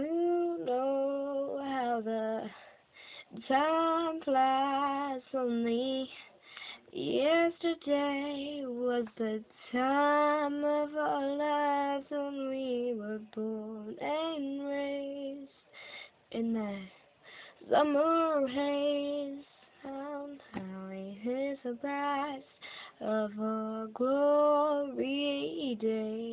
You know how the time flies only. Yesterday was the time of our lives when we were born and raised in that summer haze. Sound how it is the best of our glory days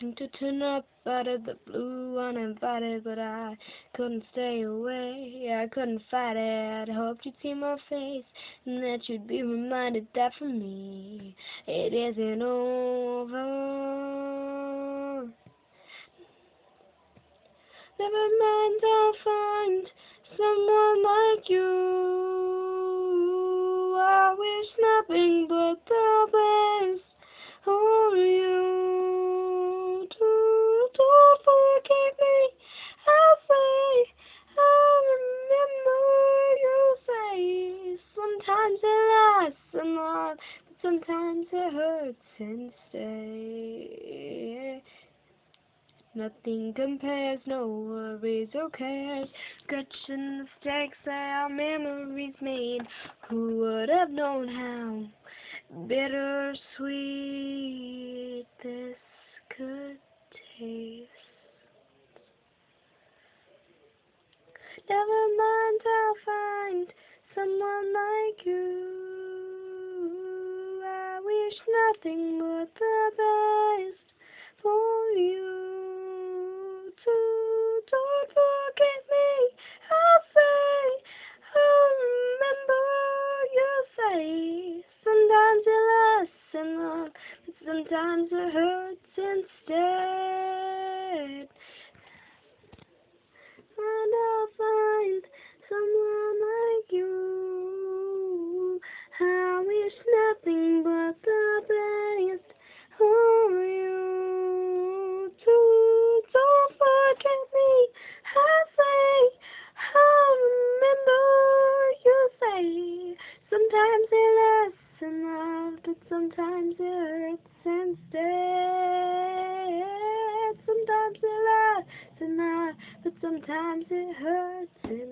to turn up out of the blue uninvited, but I couldn't stay away. I couldn't fight it. I hoped you'd see my face and that you'd be reminded that for me it isn't over. Never mind, I'll find someone like you. I wish nothing but the Lasts a lot, but sometimes it hurts instead. Nothing compares, no worries or cares. Scratching mistakes that our memories made. Who would have known how bittersweet this could taste? Never mind, I'll find someone like you. I wish nothing but the best for you. Too. Don't forget me. I'll say, I'll remember your face. Sometimes lasts and but sometimes it hurts sometimes it hurts instead. Sometimes it lasts and love, but sometimes it hurts.